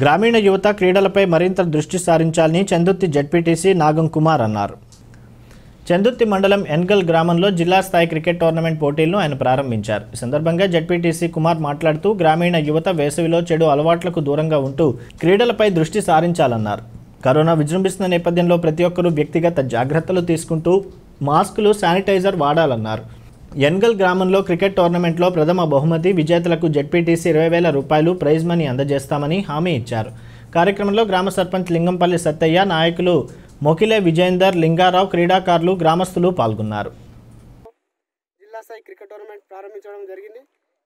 గ్రామీణ యువత క్రీడలపై మరింత దృష్టి సారించాలని చందుర్తి జడ్పీటీసీ నాగం కుమార్ అన్నారు. చందుర్తి మండలం ఎన్గల్ గ్రామంలో జిల్లా స్థాయి క్రికెట్ టోర్నమెంట్ పోటీలను ఆయన ప్రారంభించారు. ఈ సందర్భంగా జడ్పీటీసీ కుమార్ మాట్లాడుతూ గ్రామీణ యువత వేసవిలో చెడు అలవాట్లకు దూరంగా ఉంటూ క్రీడలపై దృష్టి సారించాలన్నారు. కరోనా విజృంభిస్తున్న నేపథ్యంలో ప్రతి ఒక్కరూ వ్యక్తిగత జాగ్రత్తలు తీసుకుంటూ మాస్కులు శానిటైజర్ వాడాలన్నారు. ఎన్గల్ గ్రామంలో క్రికెట్ టోర్నమెంట్లో ప్రథమ బహుమతి విజేతలకు జడ్పీటీసీ ఇరవై వేల రూపాయలు ప్రైజ్ మనీ అందజేస్తామని హామీ ఇచ్చారు. కార్యక్రమంలో గ్రామ సర్పంచ్ లింగంపల్లి సత్తయ్య నాయకులు మొకిలే విజయేందర్ లింగారావు క్రీడాకారులు గ్రామస్తులు పాల్గొన్నారు. జిల్లా స్థాయి క్రికెట్ టోర్నమెంట్ ప్రారంభించడం జరిగింది.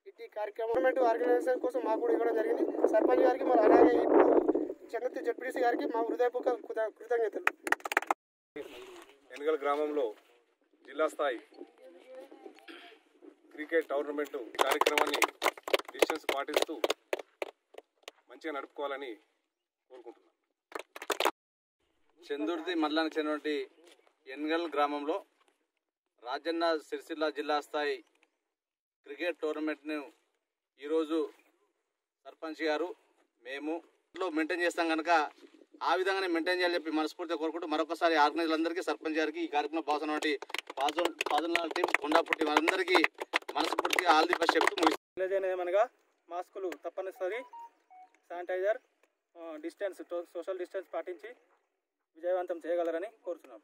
ఈ కార్యక్రమం టోర్నమెంట్ ఆర్గనైజేషన్ కోసం మాకు కూడా ఇవ్వడం జరిగింది. సర్పంచ్ గారికి మరి అలాగే ఇప్పుడు చెన్నతి జడ్పీసీ గారికి మా హృదయపూర్వక కృత- కృతజ్ఞతలు. ఎనగల్ గ్రామంలో జిల్లా స్థాయి క్రికెట్ టోర్నమెంట్ కార్యక్రమాన్ని డిస్టెన్స్ పాటిస్తూ మంచిగా నడుపుకోవాలని కోరుకుంటున్నాను. చందుర్తి మండలానికి చెందినటువంటి ఎన్గల్ గ్రామంలో రాజన్న సిరిసిల్ల జిల్లా స్థాయి క్రికెట్ టోర్నమెంట్ను ఈరోజు సర్పంచ్ గారు మేము ఇంట్లో మెయింటైన్ చేస్తాం కనుక ఆ విధంగానే మెయింటైన్ చేయాలని చెప్పి మనస్ఫూర్తిగా కోరుకుంటూ మరొకసారి ఆర్గనైజర్లందరికీ సర్పంచ్ గారికి ఈ కార్యక్రమం పాల్గొన్నటువంటి పాజోల్ పాజోల్ టీం కొండాపుట్టి వారందరికీ మనస్ఫూర్తిగా ఆల్ ది బెస్ట్ చెప్తూ ముగిస్తున్నాను. ఏమనగా మాస్కులు తప్పనిసరి శానిటైజర్ డిస్టెన్స్ సోషల్ డిస్టెన్స్ పాటించి విజయవంతం చేయగలరని కోరుతున్నాం